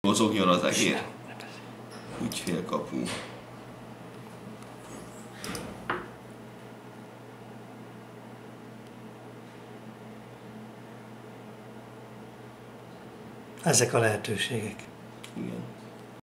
Mozogjon az egér. Ügyfélkapu. Ezek a lehetőségek. Igen.